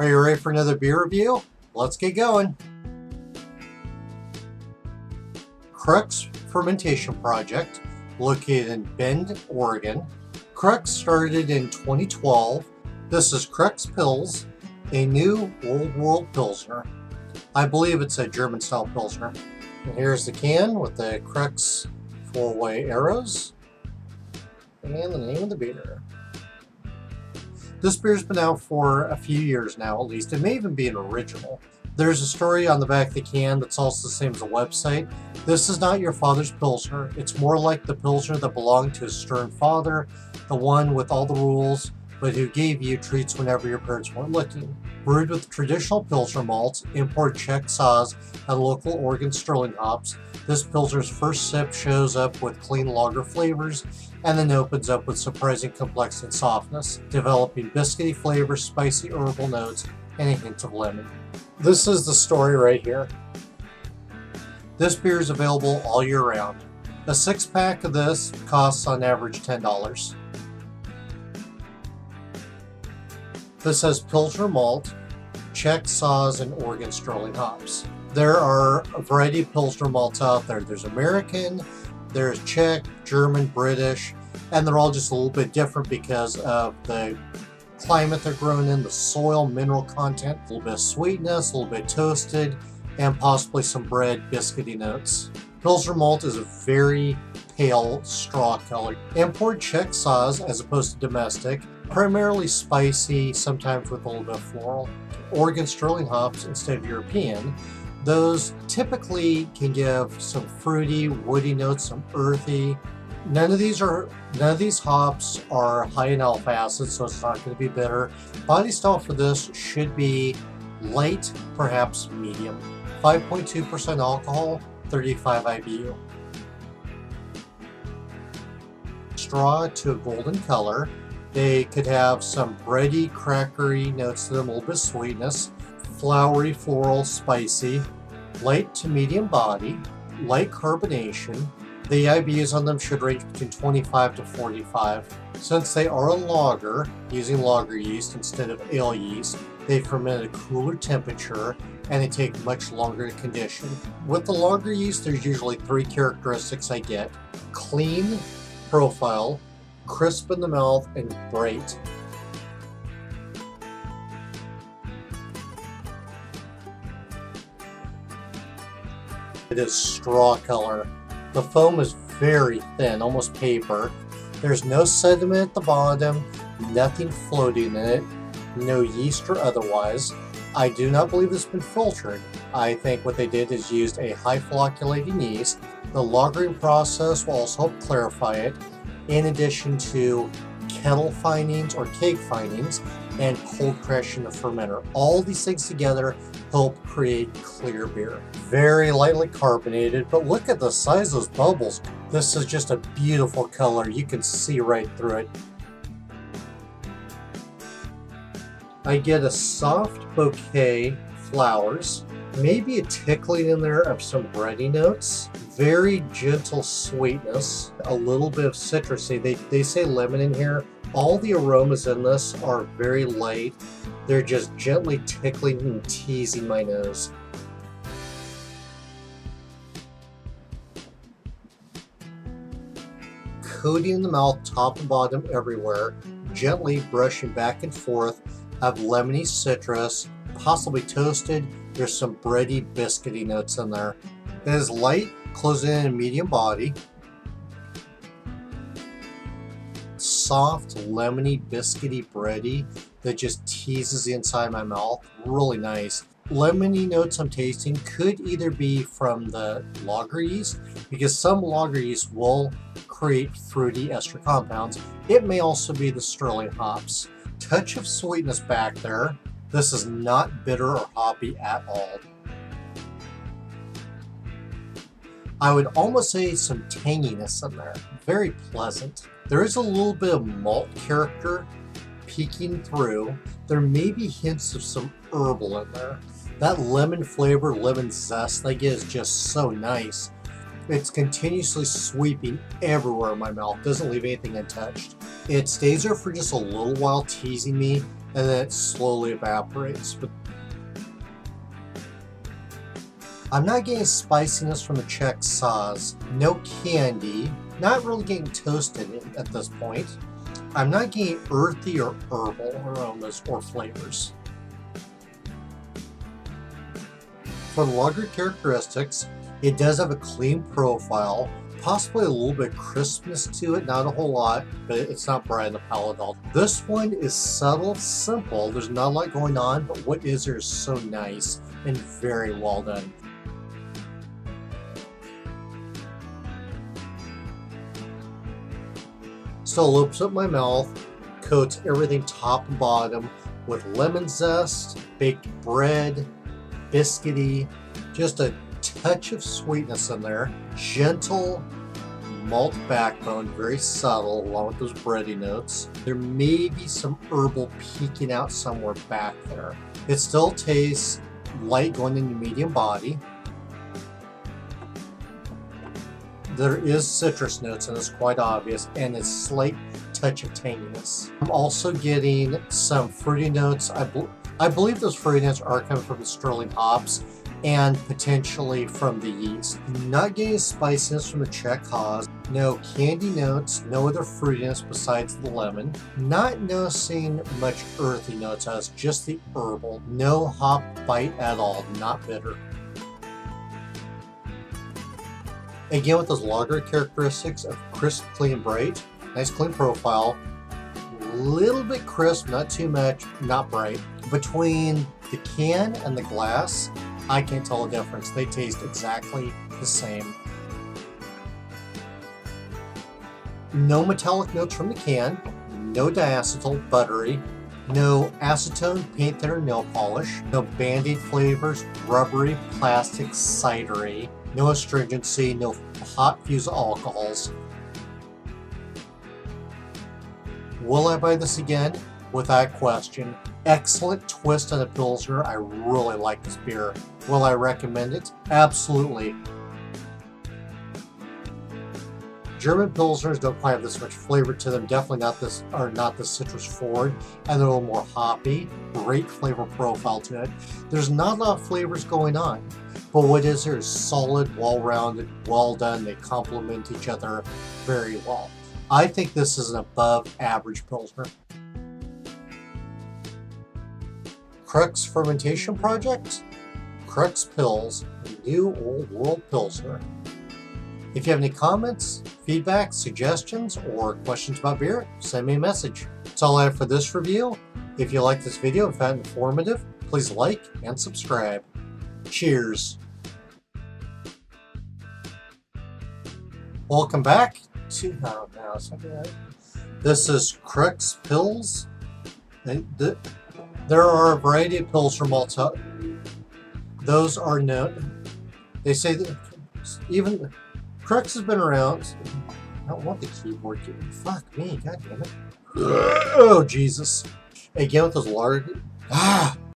Are you ready for another beer review? Let's get going. Crux Fermentation Project, located in Bend, Oregon. Crux started in 2012. This is Crux Pils, a new Old World Pilsner. I believe it's a German style Pilsner. And here's the can with the Crux four-way arrows and the name of the beer. This beer's been out for a few years now, at least. It may even be an original. There's a story on the back of the can that's also the same as the website. This is not your father's Pilsner. It's more like the Pilsner that belonged to his stern father, the one with all the rules, but who gave you treats whenever your parents weren't looking. Brewed with traditional Pilsner malts, import Czech Saaz, and local Oregon Sterling hops, this Pilsner's first sip shows up with clean lager flavors and then opens up with surprising complexity and softness, developing biscuity flavors, spicy herbal notes, and a hint of lemon. This is the story right here. This beer is available all year round. A six pack of this costs on average $10. This has Pilsner malt, Czech Saaz, and Oregon Sterling hops. There are a variety of Pilsner malts out there. There's American, there's Czech, German, British, and they're all just a little bit different because of the climate they're grown in, the soil, mineral content, a little bit of sweetness, a little bit toasted, and possibly some bread, biscuity notes. Pilsner malt is a very pale straw color. Import Czech Saaz as opposed to domestic, primarily spicy, sometimes with a little bit of floral. Oregon Sterling hops instead of European, those typically can give some fruity, woody notes, some earthy. None of these are none of these hops are high in alpha acid, so it's not going to be bitter. Body style for this should be light, perhaps medium. 5.2% alcohol, 35 IBU. Straw to a golden color. They could have some bready, crackery notes to them, a little bit of sweetness flowery, floral, spicy, light to medium body, light carbonation. The IBUs on them should range between 25 to 45. Since they are a lager, using lager yeast instead of ale yeast, they ferment at a cooler temperature and they take much longer to condition. With the lager yeast, there's usually three characteristics I get. Clean profile, crisp in the mouth, and great. It is straw color. The foam is very thin, almost paper. There's no sediment at the bottom, nothing floating in it, no yeast or otherwise. I do not believe has been filtered. I think what they did is used a high flocculating yeast. The lagering process will also help clarify it, in addition to kettle finings or cake findings and cold crashing the fermenter. All these things together help create clear beer. Very lightly carbonated, but look at the size of those bubbles. This is just a beautiful color. You can see right through it. I get a soft bouquet flowers, maybe a tickling in there of some bready notes, very gentle sweetness, a little bit of citrusy. They, they say lemon in here. All the aromas in this are very light. They're just gently tickling and teasing my nose. Coating the mouth, top and bottom everywhere, gently brushing back and forth, have lemony citrus, possibly toasted. There's some bready, biscuity notes in there. It is light, closing in a medium body. Soft, lemony, biscuity, bready that just teases the inside of my mouth. Really nice. Lemony notes I'm tasting could either be from the lager yeast, because some lager yeast will create fruity ester compounds. It may also be the sterling hops. Touch of sweetness back there. This is not bitter or hoppy at all. I would almost say some tanginess in there. Very pleasant. There is a little bit of malt character peeking through. There may be hints of some herbal in there. That lemon flavor, lemon zest I get is just so nice. It's continuously sweeping everywhere in my mouth, doesn't leave anything untouched. It stays there for just a little while teasing me, and then it slowly evaporates. But I'm not getting spiciness from the Czech Saaz. No candy. Not really getting toasted at this point. I'm not getting earthy or herbal aromas or flavors. For the lager characteristics, it does have a clean profile, possibly a little bit crispness to it, not a whole lot, but it's not bright in the palate at all. This one is subtle, simple, there's not a lot going on, but what is there is so nice and very well done. Still opens up my mouth, coats everything top and bottom with lemon zest, baked bread, biscuity, just a touch of sweetness in there. Gentle malt backbone, very subtle, along with those bready notes. There may be some herbal peeking out somewhere back there. It still tastes light going into medium body. There is citrus notes and it's quite obvious and a slight touch of tanginess. I'm also getting some fruity notes. I, I believe those fruity notes are coming from the sterling hops and potentially from the yeast. Not getting spiciness from the Czech Saaz, no candy notes, no other fruitiness besides the lemon. Not noticing much earthy notes just the herbal, no hop bite at all, not bitter. Again, with those lager characteristics of crisp, clean, bright, nice clean profile, little bit crisp, not too much, not bright. Between the can and the glass, I can't tell the difference. They taste exactly the same. No metallic notes from the can, no diacetyl, buttery, no acetone, paint thinner, nail polish, no band-aid flavors, rubbery, plastic, cidery, no astringency, no hot fusel alcohols. Will I buy this again? Without question. Excellent twist on the Pilsner. I really like this beer. Will I recommend it? Absolutely. German Pilsners don't quite have this much flavor to them. Definitely not this, or not the citrus forward, and they're a little more hoppy. Great flavor profile to it. There's not a lot of flavors going on. But what is there is solid, well-rounded, well done. They complement each other very well. I think this is an above average Pilsner. Crux Fermentation Project, Crux Pils, new Old World Pilsner. If you have any comments, feedback, suggestions, or questions about beer, send me a message. That's all I have for this review. If you like this video and found it informative, please like and subscribe. Cheers. Welcome back to uh, oh, no, This is Crux Pils. There are a variety of pills from Malta. Those are known. They say that even Crux has been around. I don't want the keyboard. Fuck me, god damn it. Oh Jesus! Again with those large. Ah.